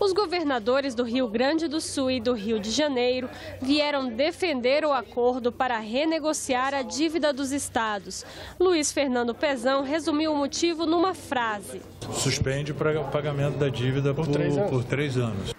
Os governadores do Rio Grande do Sul e do Rio de Janeiro vieram defender o acordo para renegociar a dívida dos estados. Luiz Fernando Pezão resumiu o motivo numa frase. Suspende o pagamento da dívida por, por, três, anos. por três anos.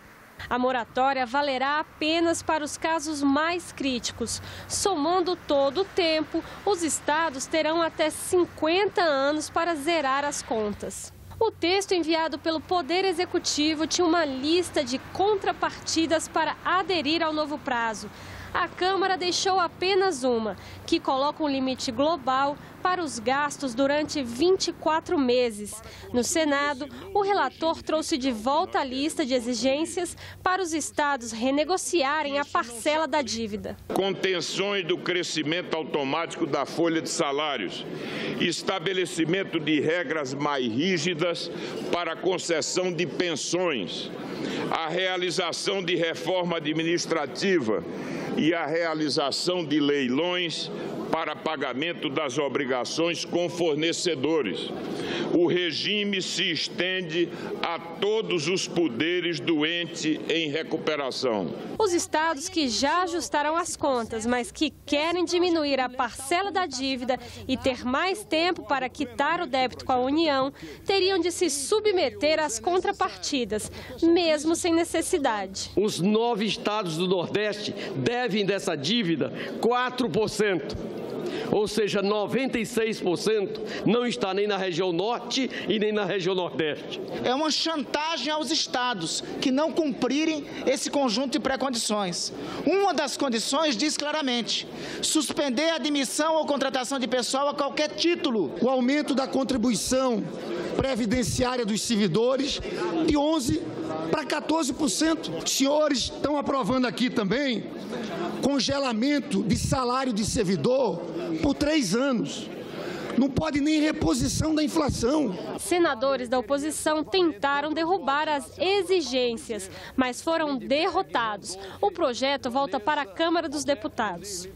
A moratória valerá apenas para os casos mais críticos. Somando todo o tempo, os estados terão até 50 anos para zerar as contas. O texto enviado pelo Poder Executivo tinha uma lista de contrapartidas para aderir ao novo prazo. A Câmara deixou apenas uma, que coloca um limite global para os gastos durante 24 meses. No Senado, o relator trouxe de volta a lista de exigências para os estados renegociarem a parcela da dívida. Contenções do crescimento automático da folha de salários, estabelecimento de regras mais rígidas para concessão de pensões, a realização de reforma administrativa e a realização de leilões para pagamento das obrigações com fornecedores. O regime se estende a todos os poderes do ente em recuperação. Os estados que já ajustaram as contas, mas que querem diminuir a parcela da dívida e ter mais tempo para quitar o débito com a União, teriam de se submeter às contrapartidas, mesmo sem necessidade. Os nove estados do Nordeste devem dessa dívida 4% ou seja, 96% não está nem na região norte e nem na região nordeste. É uma chantagem aos estados que não cumprirem esse conjunto de pré-condições. Uma das condições diz claramente: suspender a admissão ou contratação de pessoal a qualquer título. O aumento da contribuição previdenciária dos servidores de 11 para 14%. Os senhores estão aprovando aqui também congelamento de salário de servidor por três anos. Não pode nem reposição da inflação. Senadores da oposição tentaram derrubar as exigências, mas foram derrotados. O projeto volta para a Câmara dos Deputados.